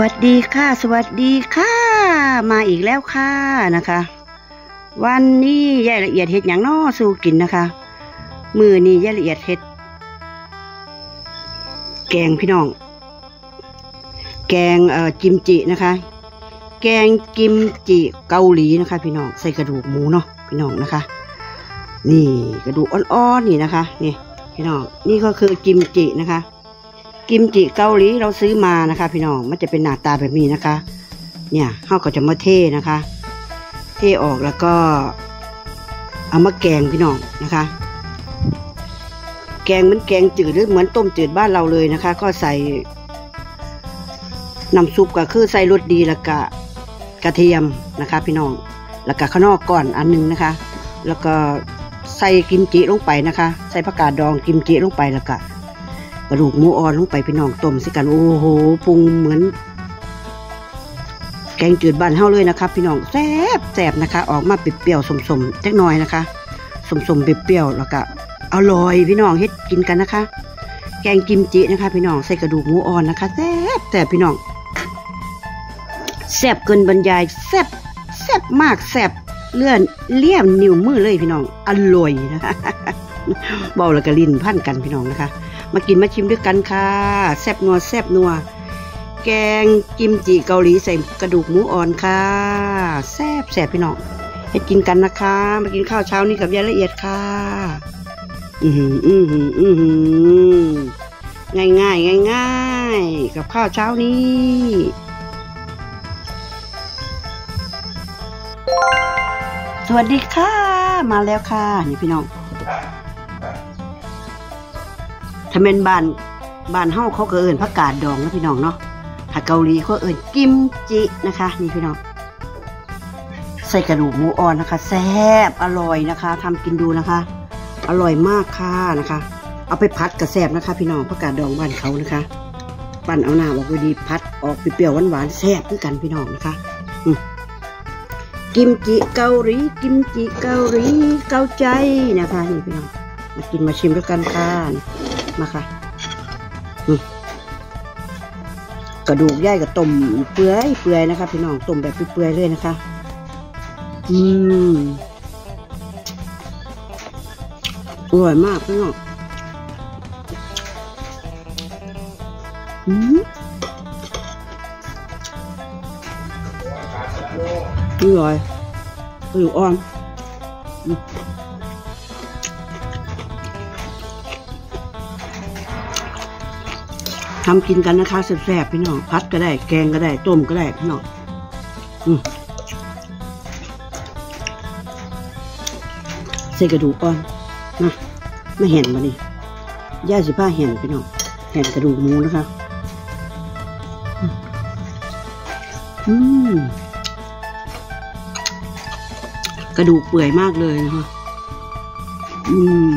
วัสดีค่ะ สวัสดีค่ะ มาอีกแล้วค่ะนะคะ วันนี้ยายละเอียดเห็ดอย่างน้อสู่กินนะคะ มือนี้ยายละเอียดเห็ด แกงพี่น้อง แกงเอ่อกิมจินะคะ แกงกิมจิเกาหลีนะคะ พี่น้องใส่กระดูกหมูเนาะพี่น้องนะคะ นี่กระดูกอ่อนๆนี่นะคะนี่พี่น้องนี่ก็คือกิมจินะคะ กิมจิเกาหลีเราซื้อมานะคะ พี่น้องมันจะเป็นหน้าตาแบบนี้นะคะ เนี่ยเขาก็จะมาเทนะคะ เทออกแล้วก็ เอามาแกงพี่น้องนะคะ แกงเหมันแกงจืดหรือเหมือนต้มจืดบ้านเราเลยนะคะ ก็ใส่น้ำซุปก็คือใส่รสดีแล้วก็กระเทียมนะคะ พี่น้องแล้วก็ข้างนอกก่อนอันหนึงนะคะ แล้วก็ใส่กิมจิลงไปนะคะ ใส่ผักกาดดองกิมจิลงไปแล้วก็ กระดูกหมูอ่อนลงไปพี่น้องต้มสิกัน โอ้โหปรุงเหมือน แกงจืดบ้านเฮาเลยนะครับพี่น้องแซ่บแซ่บนะคะ ออกมาเปรี้ยวๆสมๆเล็กน้อยนะคะสมๆเปรี้ยวๆแล้วก็อร่อยพี่น้องเฮ็ดกินกันนะคะ แกงกิมจินะคะ พี่น้องใส่กระดูกหมูอ่อนนะคะแซ่บแซ่บพี่น้องแซ่บเกินบรรยายแซ่บแซ่บมากแซ่บเลื่อนเลี่ยมนิ้วมือเลยพี่น้องอร่อยนะคะเบาแล้วก็ลิ้นพันกันพี่น้องนะคะ มากินมาชิมด้วยกันค่ะ แซบนัวแซบนัว แกงกิมจิเกาหลีใส่กระดูกหมูอ่อนค่ะ แซบแซบพี่น้องให้กินกันนะคะ มากินข้าวเช้านี้กับยายละเอียดค่ะ อือหืออือหืออือหือง่ายง่ายง่ายง่ายกับข้าวเช้านี้สวัสดีค่ะ มาแล้วค่ะ นี่พี่น้อง ถ้าเป็นบ้านบ้านเฮาเขาก็เอิ้นผักกาดดองนะพี่น้องเนาะถ้าเกาหลีเขาเอิ้นกิมจินะคะ นี่พี่น้องใส่กระดูกหมูอ่อนนะคะแซ่บอร่อยนะคะทำกินดูนะคะ อร่อยมากค่ะนะคะ เอาไปพัดกับแซ่บนะคะ พี่น้องผักกาดดองบ้านเขานะคะ ปั้นเอาหน้าบอกดีพัดออกเปรี้ยวหวานแซ่บด้วยกันพี่น้องนะคะกิมจิเกาหลีกิมจิเกาหลีเกาใจนะคะนี่พี่น้องมากินมาชิมด้วยกันค่ะ มาค่ะกระดูกย่ายกับต้มเปื่อยเปื่อยนะคะพี่น้องต้มแบบเปื่อยๆเลยนะคะ อืมอร่อยมากพี่น้องอืมอร่อยกระดูกอ่อนอืม ทำกินกันนะคะแซ่บๆพี่น้องพัดก็ได้ แกงก็ได้ ต้มก็ได้พี่น้องอืมใส่กระดูกอ่อนนะไม่เห็นมานี่ย่าสิผ้าเห็นพี่น้องเห็นกระดูกหมูนะคะอืมกระดูกเปื่อยมากเลยนะคะอืม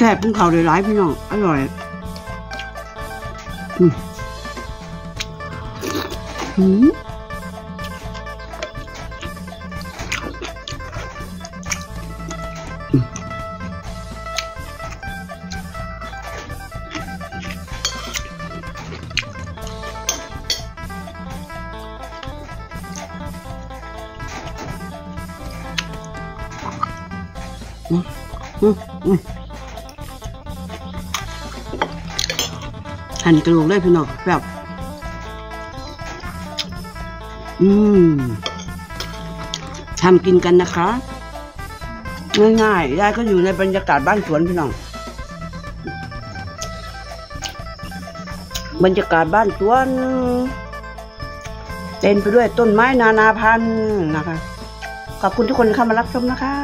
แซ่บพุ่งเขาเลยร้ายพี่น้อง อร่อย อืมอืมอืมอื หั่นกระดูกเลยพี่น้องแบบ อืมทำกินกันนะคะ ง่ายๆยายก็อยู่ในบรรยากาศบ้านสวนพี่น้อง บรรยากาศบ้านสวนเต็มไปด้วยต้นไม้นานาพันธุ์นะคะ ขอบคุณทุกคนเข้ามารับชมนะคะ